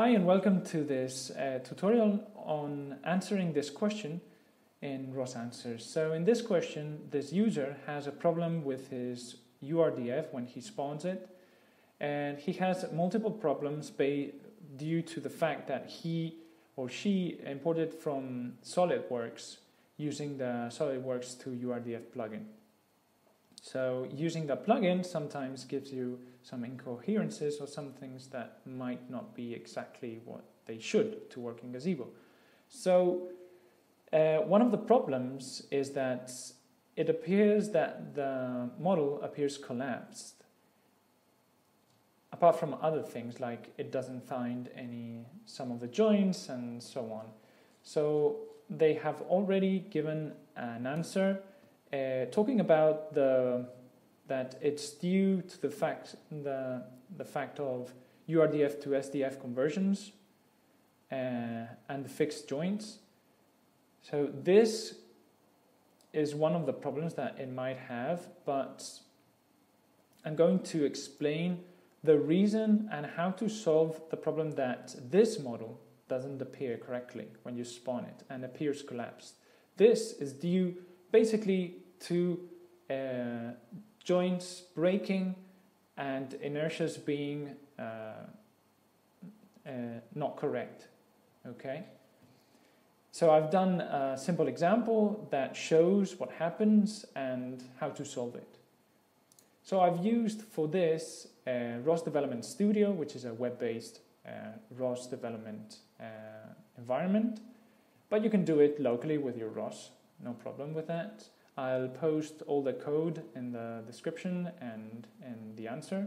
Hi and welcome to this uh, tutorial on answering this question in ROS Answers. So in this question, this user has a problem with his URDF when he spawns it and he has multiple problems due to the fact that he or she imported from SolidWorks using the SolidWorks to URDF plugin. So using the plugin sometimes gives you some incoherences or some things that might not be exactly what they should to work in Gazebo. So uh, one of the problems is that it appears that the model appears collapsed. Apart from other things like it doesn't find any some of the joints and so on. So they have already given an answer uh, talking about the that it's due to the fact the the fact of URDF to SDF conversions uh, and the fixed joints. So this is one of the problems that it might have, but I'm going to explain the reason and how to solve the problem that this model doesn't appear correctly when you spawn it and appears collapsed. This is due basically to uh, joints breaking and inertias being uh, uh, not correct. Okay. So I've done a simple example that shows what happens and how to solve it. So I've used for this uh, ROS Development Studio, which is a web-based uh, ROS development uh, environment, but you can do it locally with your ROS, no problem with that. I'll post all the code in the description and in the answer.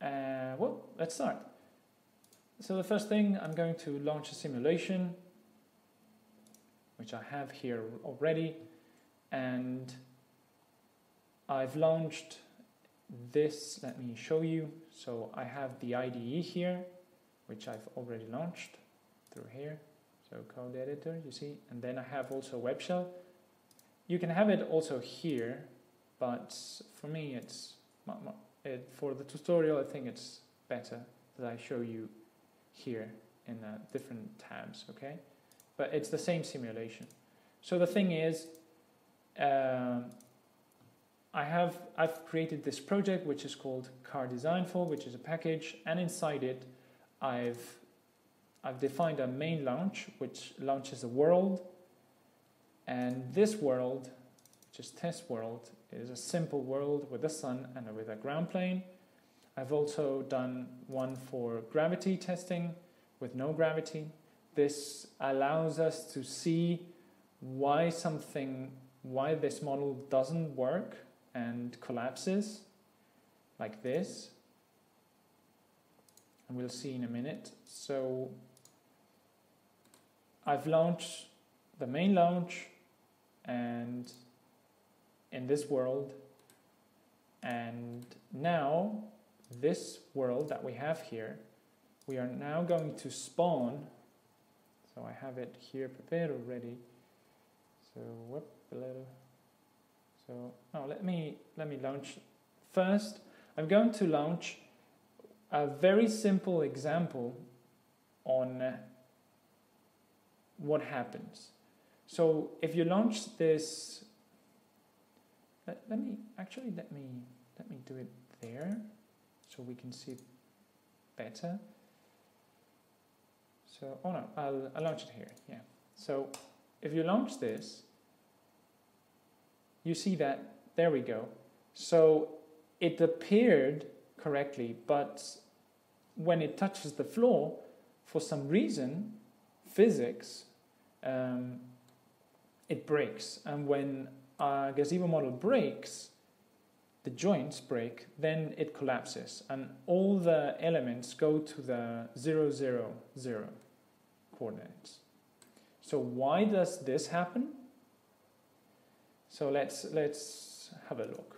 Uh, well, let's start. So the first thing, I'm going to launch a simulation, which I have here already, and I've launched this, let me show you. So I have the IDE here, which I've already launched through here. So code editor, you see, and then I have also web shell. You can have it also here, but for me, it's it, for the tutorial. I think it's better that I show you here in uh, different tabs. Okay, but it's the same simulation. So the thing is, uh, I have I've created this project which is called Car Design for, which is a package, and inside it, I've I've defined a main launch which launches a world and this world, which is test world, is a simple world with a sun and with a ground plane. I've also done one for gravity testing with no gravity. This allows us to see why something, why this model doesn't work and collapses like this. And we'll see in a minute. So I've launched the main launch and in this world. And now this world that we have here we are now going to spawn. So I have it here prepared already. So whoop little so now let me let me launch first. I'm going to launch a very simple example on what happens so if you launch this, let, let me, actually let me, let me do it there so we can see better. So, oh no, I'll, I'll launch it here, yeah. So if you launch this, you see that, there we go. So it appeared correctly, but when it touches the floor, for some reason, physics um, it breaks. And when a gazebo model breaks, the joints break, then it collapses. And all the elements go to the 0, 0, 0 coordinates. So why does this happen? So let's, let's have a look.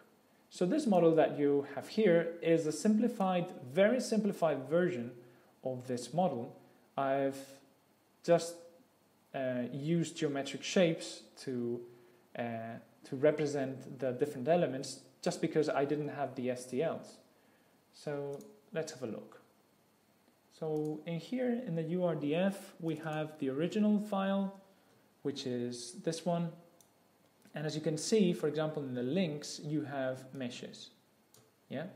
So this model that you have here is a simplified, very simplified version of this model. I've just uh, use geometric shapes to, uh, to represent the different elements just because I didn't have the STLs. So let's have a look. So in here in the URDF, we have the original file, which is this one. And as you can see, for example, in the links, you have meshes. Yeah.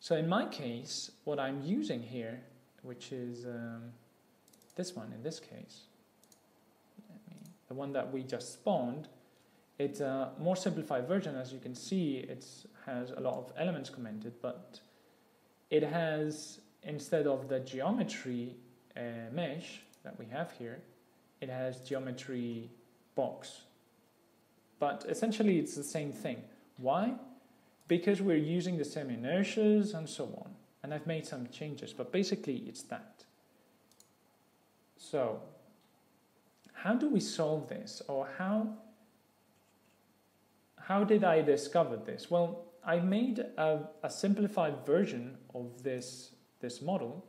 So in my case, what I'm using here, which is um, this one in this case, the one that we just spawned, it's a more simplified version. As you can see, it has a lot of elements commented, but it has, instead of the geometry uh, mesh that we have here, it has geometry box. But essentially it's the same thing. Why? Because we're using the same inertias and so on. And I've made some changes, but basically it's that. So, how do we solve this? Or how, how did I discover this? Well, I made a, a simplified version of this, this model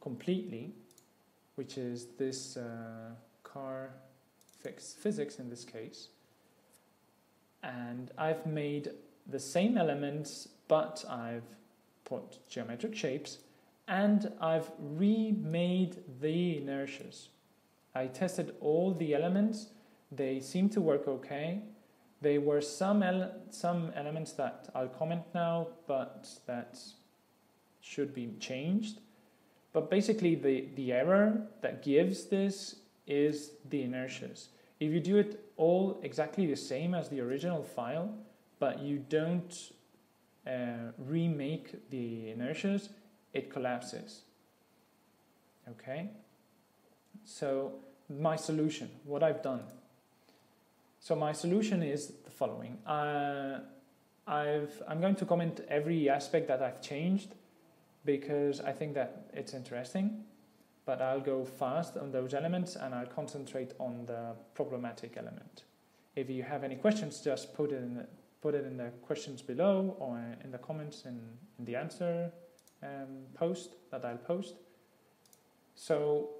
completely, which is this uh, car fixed physics in this case. And I've made the same elements, but I've put geometric shapes and I've remade the inertias. I tested all the elements, they seem to work okay. There were some ele some elements that I'll comment now, but that should be changed. But basically, the, the error that gives this is the inertias. If you do it all exactly the same as the original file, but you don't uh, remake the inertias, it collapses. Okay? So, my solution, what I've done so my solution is the following. Uh, I've, I'm going to comment every aspect that I've changed because I think that it's interesting, but I'll go fast on those elements and I'll concentrate on the problematic element. If you have any questions, just put it in the, put it in the questions below or in the comments in, in the answer um, post that I'll post. So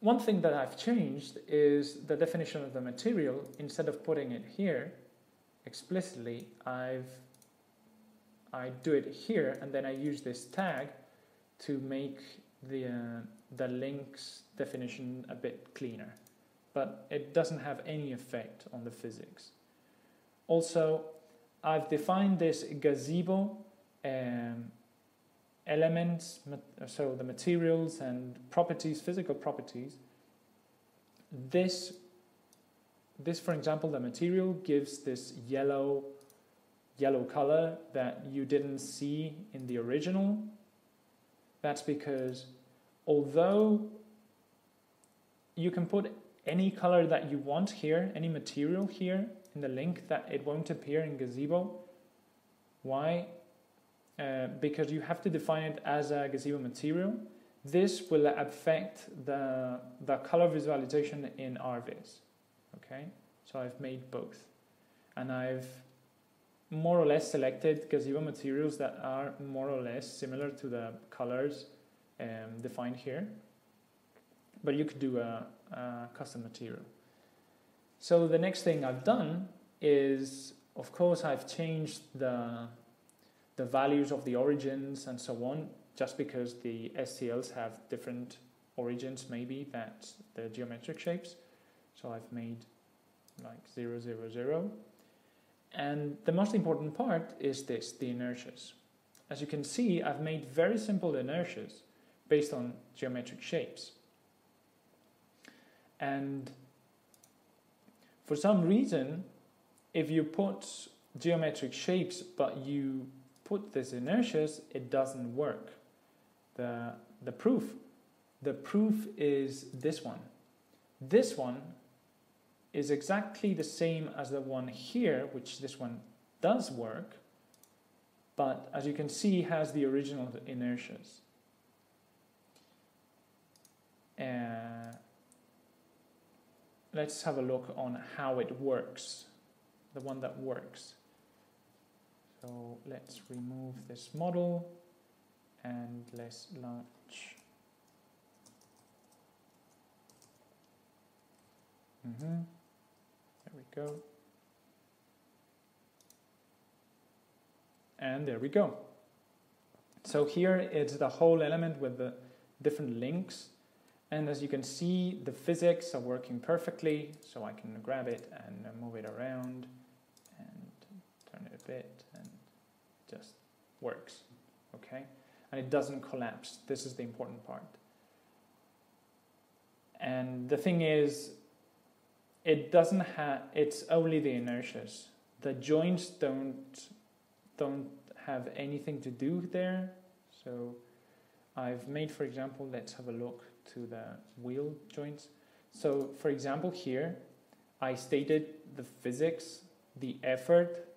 one thing that I've changed is the definition of the material. Instead of putting it here explicitly, I've I do it here and then I use this tag to make the uh, the links definition a bit cleaner. But it doesn't have any effect on the physics. Also, I've defined this gazebo um, elements, so the materials and properties, physical properties, this, this for example, the material gives this yellow, yellow color that you didn't see in the original. That's because although you can put any color that you want here, any material here in the link that it won't appear in Gazebo. Why? Uh, because you have to define it as a gazebo material. This will affect the, the color visualization in RViz. Okay, so I've made both. And I've more or less selected gazebo materials that are more or less similar to the colors um, defined here. But you could do a, a custom material. So the next thing I've done is, of course, I've changed the the values of the origins and so on, just because the STLs have different origins maybe that the geometric shapes. So I've made like 0, 0, 0. And the most important part is this, the inertias. As you can see, I've made very simple inertias based on geometric shapes. And for some reason, if you put geometric shapes but you put these inertias, it doesn't work. The, the proof, the proof is this one. This one is exactly the same as the one here, which this one does work, but as you can see has the original inertias. Uh, let's have a look on how it works, the one that works. So let's remove this model and let's launch. Mm -hmm. There we go. And there we go. So here it's the whole element with the different links. And as you can see, the physics are working perfectly, so I can grab it and move it around and turn it a bit just works, okay? And it doesn't collapse. This is the important part. And the thing is, it doesn't have, it's only the inertias. The joints don't, don't have anything to do there. So I've made, for example, let's have a look to the wheel joints. So for example, here, I stated the physics, the effort,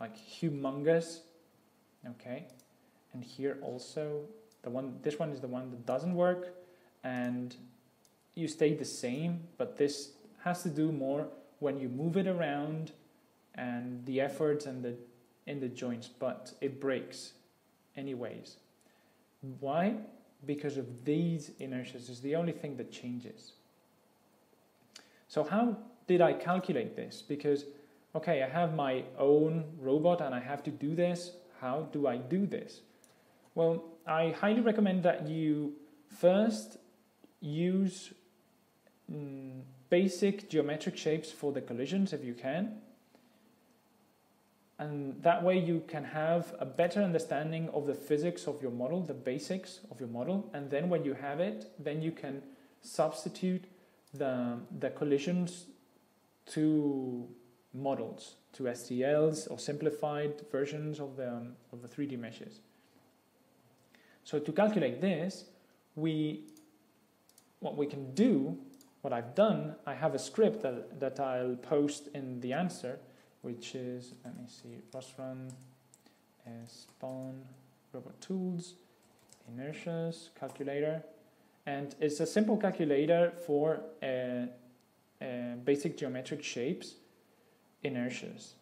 like humongous, okay? And here also, the one, this one is the one that doesn't work, and you stay the same, but this has to do more when you move it around and the efforts and the in the joints, but it breaks anyways. Why? Because of these inertias is the only thing that changes. So how did I calculate this? Because okay, I have my own robot and I have to do this. How do I do this? Well, I highly recommend that you first use mm, basic geometric shapes for the collisions if you can. And that way you can have a better understanding of the physics of your model, the basics of your model. And then when you have it, then you can substitute the, the collisions to models, to STLs or simplified versions of the, of the 3D meshes. So to calculate this, we, what we can do what I've done, I have a script that, that I'll post in the answer, which is, let me see, rosrun spawn robot tools, inertias, calculator, and it's a simple calculator for uh, uh, basic geometric shapes, inertias.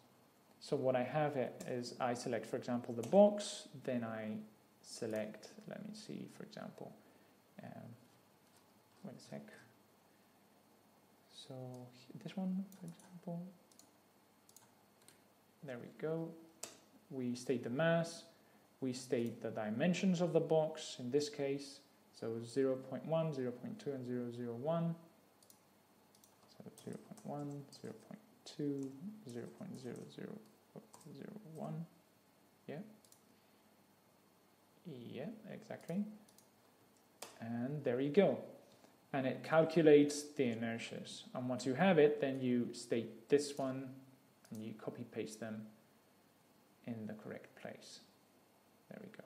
So what I have is I select, for example, the box, then I select, let me see, for example, um, wait a sec, so this one, for example, there we go. We state the mass, we state the dimensions of the box in this case, so 0 0.1, 0 0.2, and 0, 0, 0.1. So 0 0.1, 0 0.2, 0 0.0001. Yeah. Yeah, exactly. And there you go and it calculates the inertias. And once you have it, then you state this one and you copy paste them in the correct place. There we go.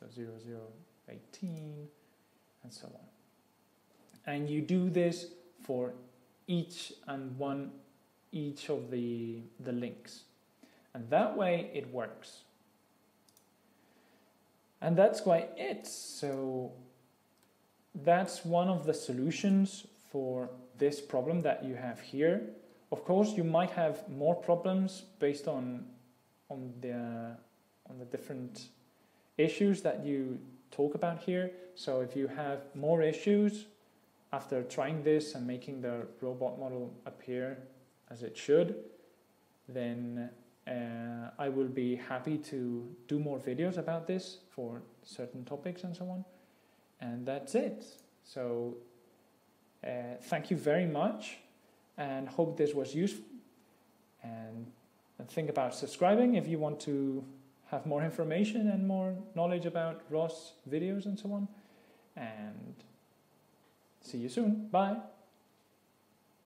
So 0, 0, 18, and so on. And you do this for each and one, each of the, the links. And that way it works. And that's quite it. So that's one of the solutions for this problem that you have here. Of course, you might have more problems based on on the on the different issues that you talk about here. So if you have more issues after trying this and making the robot model appear as it should, then uh, I will be happy to do more videos about this for certain topics and so on. And that's it. So uh, thank you very much and hope this was useful. And, and think about subscribing if you want to have more information and more knowledge about ROS videos and so on. And see you soon. Bye.